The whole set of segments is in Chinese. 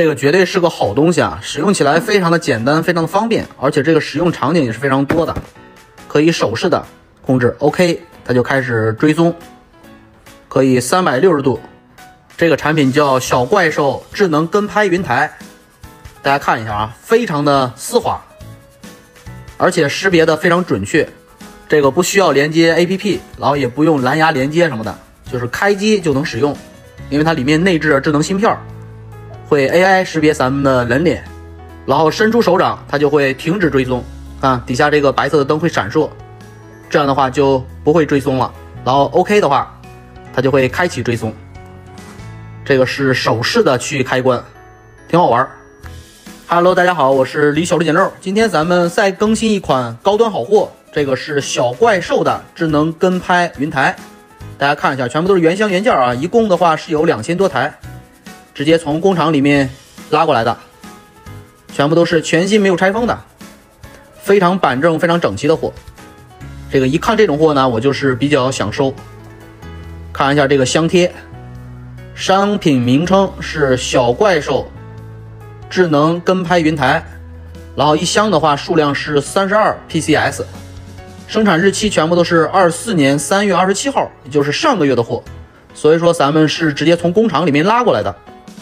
这个绝对是个好东西啊，使用起来非常的简单，非常的方便，而且这个使用场景也是非常多的，可以手势的控制，OK，它就开始追踪，可以三百六十度。这个产品叫小怪兽智能跟拍云台，大家看一下啊，非常的丝滑，而且识别的非常准确。这个不需要连接 APP，然后也不用蓝牙连接什么的，就是开机就能使用，因为它里面内置了智能芯片儿，会 AI 识别咱们的人脸，然后伸出手掌，它就会停止追踪。啊，底下这个白色的灯会闪烁，这样的话就不会追踪了。然后 OK 的话，它就会开启追踪。这个是手势的区域开关，挺好玩。Hello，大家好，我是李小璐捡漏。今天咱们再更新一款高端好货。这个是小怪兽的智能跟拍云台，大家看一下，全部都是原箱原件啊！一共的话是有两千多台，直接从工厂里面拉过来的，全部都是全新没有拆封的，非常板正、非常整齐的货。这个一看这种货呢，我就是比较想收。看一下这个箱贴，商品名称是小怪兽智能跟拍云台，然后一箱的话数量是三十二 PCS。生产日期全部都是二四年三月二十七号，也就是上个月的货，所以说咱们是直接从工厂里面拉过来的。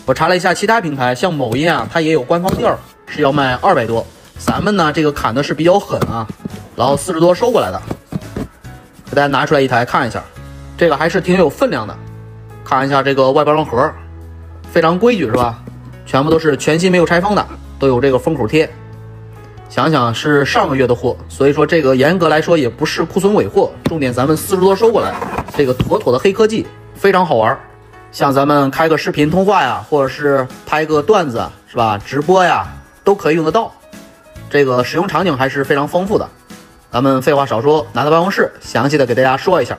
我查了一下其他平台，像某音啊，它也有官方店儿是要卖二百多，咱们呢这个砍的是比较狠啊，然后四十多收过来的。给大家拿出来一台看一下，这个还是挺有分量的。看一下这个外包装盒，非常规矩是吧？全部都是全新没有拆封的，都有这个封口贴。想想是上个月的货，所以说这个严格来说也不是库存尾货。重点咱们四十多收过来，这个妥妥的黑科技，非常好玩。像咱们开个视频通话呀，或者是拍个段子是吧？直播呀，都可以用得到。这个使用场景还是非常丰富的。咱们废话少说，拿到办公室详细的给大家说一下。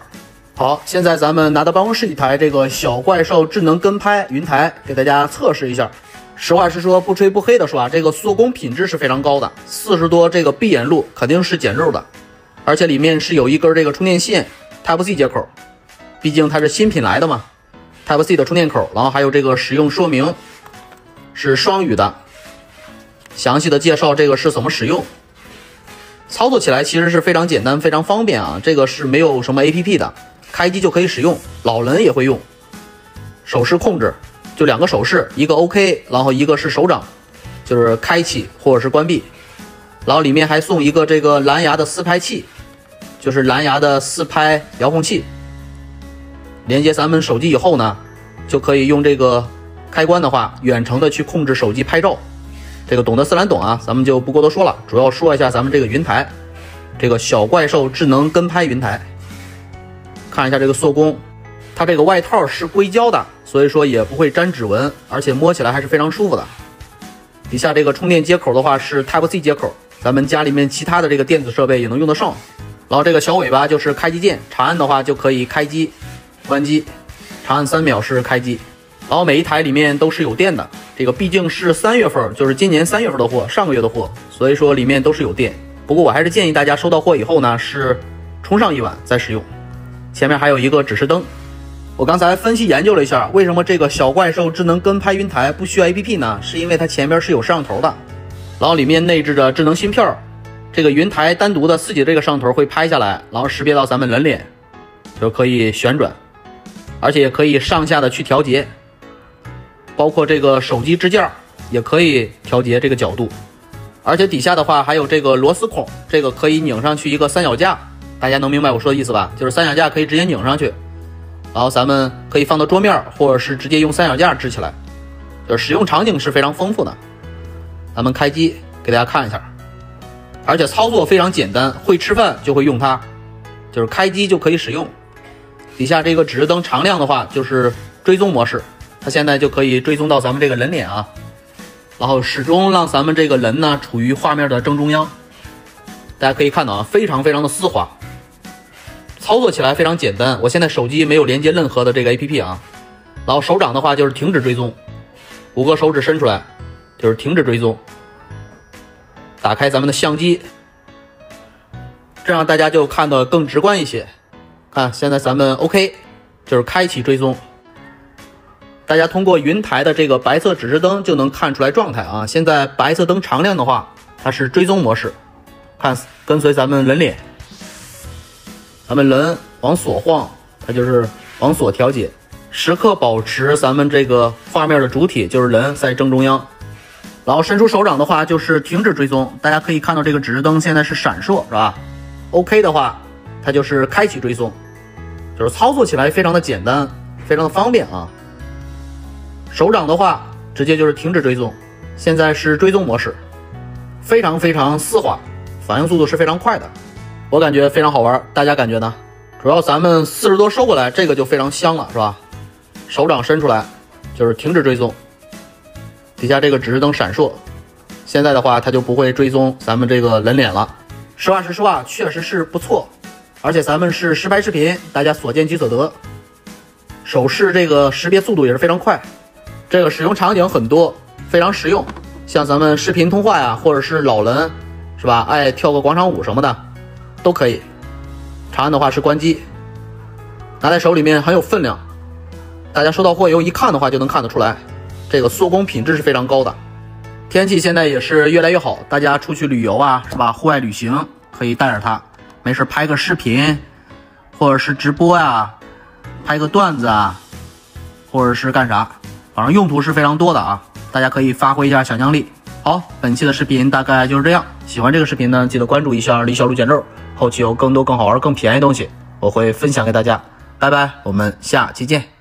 好，现在咱们拿到办公室一台这个小怪兽智能跟拍云台，给大家测试一下。实话实说，不吹不黑的说啊，这个做工品质是非常高的。四十多这个闭眼路肯定是捡漏的，而且里面是有一根这个充电线，Type C 接口，毕竟它是新品来的嘛。Type C 的充电口，然后还有这个使用说明是双语的，详细的介绍这个是怎么使用。操作起来其实是非常简单，非常方便啊。这个是没有什么 APP 的，开机就可以使用，老人也会用，手势控制。就两个手势，一个 OK，然后一个是手掌，就是开启或者是关闭，然后里面还送一个这个蓝牙的四拍器，就是蓝牙的四拍遥控器。连接咱们手机以后呢，就可以用这个开关的话，远程的去控制手机拍照。这个懂得自然懂啊，咱们就不过多说了，主要说一下咱们这个云台，这个小怪兽智能跟拍云台，看一下这个做工。它这个外套是硅胶的，所以说也不会粘指纹，而且摸起来还是非常舒服的。底下这个充电接口的话是 Type C 接口，咱们家里面其他的这个电子设备也能用得上。然后这个小尾巴就是开机键，长按的话就可以开机、关机，长按三秒是开机。然后每一台里面都是有电的，这个毕竟是三月份，就是今年三月份的货，上个月的货，所以说里面都是有电。不过我还是建议大家收到货以后呢，是充上一晚再使用。前面还有一个指示灯。我刚才分析研究了一下，为什么这个小怪兽智能跟拍云台不需要 APP 呢？是因为它前边是有摄像头的，然后里面内置着智能芯片，这个云台单独的自己这个摄像头会拍下来，然后识别到咱们人脸，就可以旋转，而且可以上下的去调节，包括这个手机支架也可以调节这个角度，而且底下的话还有这个螺丝孔，这个可以拧上去一个三脚架，大家能明白我说的意思吧？就是三脚架可以直接拧上去。然后咱们可以放到桌面，或者是直接用三脚架支起来，就是使用场景是非常丰富的。咱们开机给大家看一下，而且操作非常简单，会吃饭就会用它，就是开机就可以使用。底下这个指示灯常亮的话，就是追踪模式，它现在就可以追踪到咱们这个人脸啊，然后始终让咱们这个人呢处于画面的正中央。大家可以看到啊，非常非常的丝滑。操作起来非常简单，我现在手机没有连接任何的这个 APP 啊，然后手掌的话就是停止追踪，五个手指伸出来就是停止追踪，打开咱们的相机，这样大家就看得更直观一些。看现在咱们 OK，就是开启追踪，大家通过云台的这个白色指示灯就能看出来状态啊。现在白色灯常亮的话，它是追踪模式，看跟随咱们人脸，咱们人往左晃，它就是往左调节，时刻保持咱们这个画面的主体就是人在正中央。然后伸出手掌的话就是停止追踪，大家可以看到这个指示灯现在是闪烁，是吧？OK 的话，它就是开启追踪，就是操作起来非常的简单，非常的方便啊。手掌的话，直接就是停止追踪，现在是追踪模式，非常非常丝滑，反应速度是非常快的，我感觉非常好玩，大家感觉呢？主要咱们四十多收过来，这个就非常香了，是吧？手掌伸出来就是停止追踪。底下这个指示灯闪烁，现在的话它就不会追踪咱们这个人脸了。实话实说啊，确实是不错，而且咱们是实拍视频，大家所见即所得。手势这个识别速度也是非常快，这个使用场景很多，非常实用。像咱们视频通话呀，或者是老人是吧，爱跳个广场舞什么的，都可以。长按的话是关机，拿在手里面很有分量，大家收到货以后一看的话就能看得出来。这个做工品质是非常高的，天气现在也是越来越好，大家出去旅游啊，是吧？户外旅行可以带着它，没事拍个视频，或者是直播呀，拍个段子啊，或者是干啥，反正用途是非常多的啊，大家可以发挥一下想象力。好，本期的视频大概就是这样，喜欢这个视频呢，记得关注一下李小璐捡漏，后期有更多更好玩、更便宜的东西，我会分享给大家。拜拜，我们下期见。